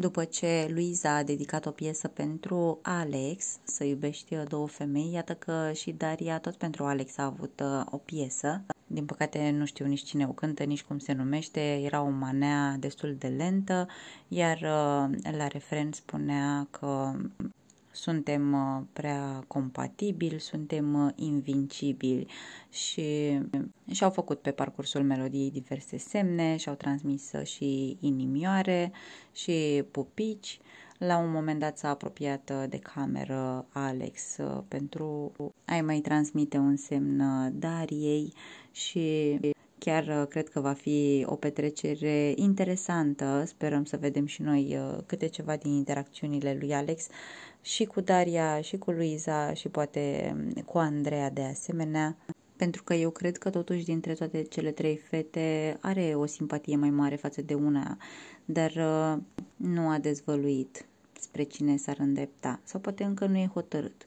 După ce Luiza a dedicat o piesă pentru Alex, să iubești două femei, iată că și Daria tot pentru Alex a avut uh, o piesă. Din păcate nu știu nici cine o cântă, nici cum se numește, era o manea destul de lentă, iar uh, la refren spunea că suntem uh, prea compatibili, suntem uh, invincibili și și-au făcut pe parcursul melodiei diverse semne, și-au transmis uh, și inimioare și pupici. La un moment dat s-a apropiat de cameră Alex pentru a-i mai transmite un semn Dariei și Chiar cred că va fi o petrecere interesantă. Sperăm să vedem și noi câte ceva din interacțiunile lui Alex și cu Daria, și cu Luiza și poate cu Andreea de asemenea, pentru că eu cred că totuși dintre toate cele trei fete are o simpatie mai mare față de una, dar uh, nu a dezvăluit spre cine s-ar îndrepta sau poate încă nu e hotărât.